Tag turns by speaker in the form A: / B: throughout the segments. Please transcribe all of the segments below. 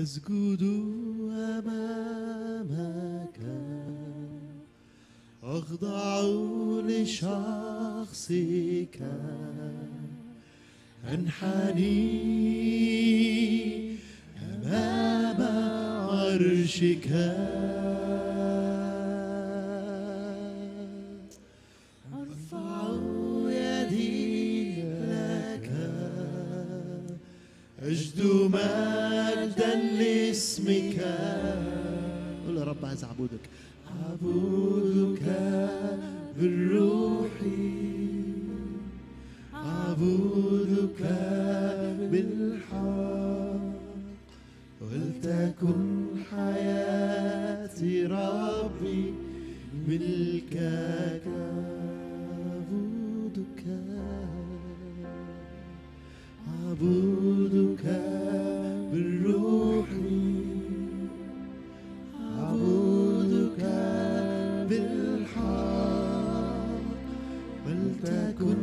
A: أسجد أمامك. أخضع لشخصك. أنحني أمام عرشك. أرفع يدي لك. أجد مجدا لاسمك قول يا رب عايز أعبدك أعبدك بالروح. أعبدك بالحق. ولتكن حياتي ربي ملكك ولتكن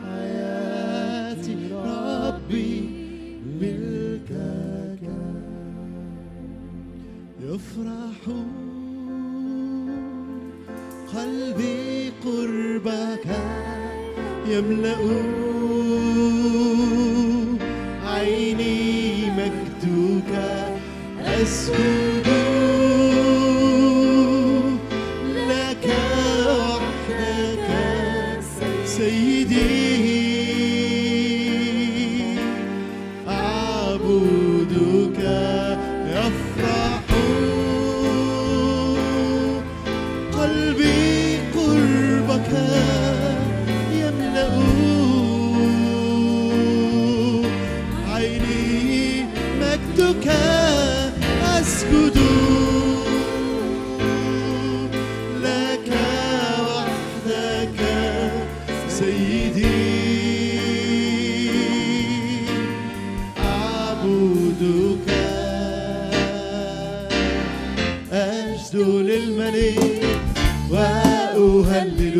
A: حياتي ربي ملكك. يفرح قلبي قربك. يملأ عيني مجدك. أسجد أعبدك يفرح. قلبي قربك يملأ. عيني مجدك أسجد. لك وحدك سيدي. أسجد للملك وأهلل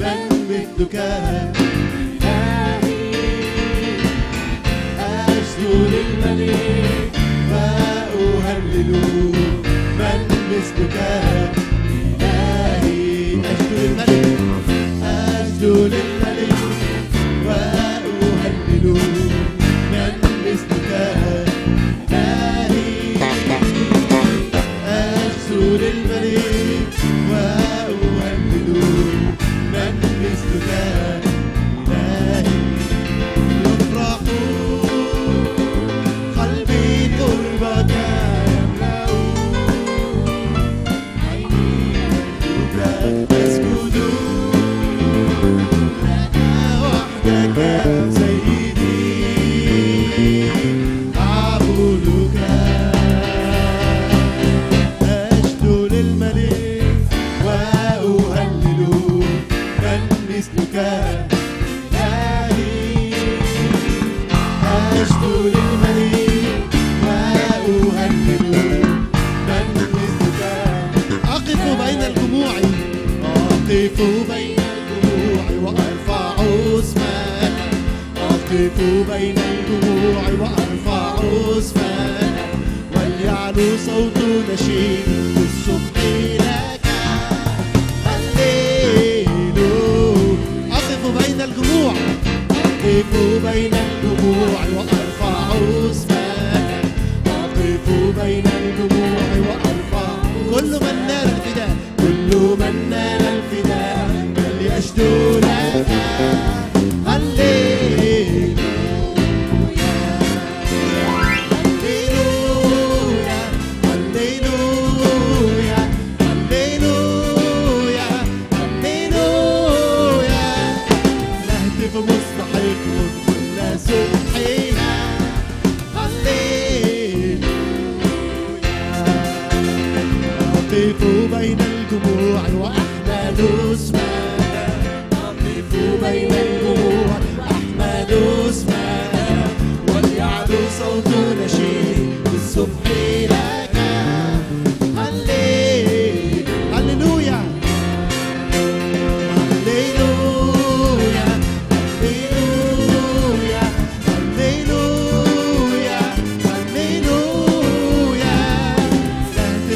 A: من مثلك أسجد للملك وأهلل من مثلك من مثلك بين الجموع. أقف بين الجموع. وأرفع أقف بين الجموع وأرفع اسمك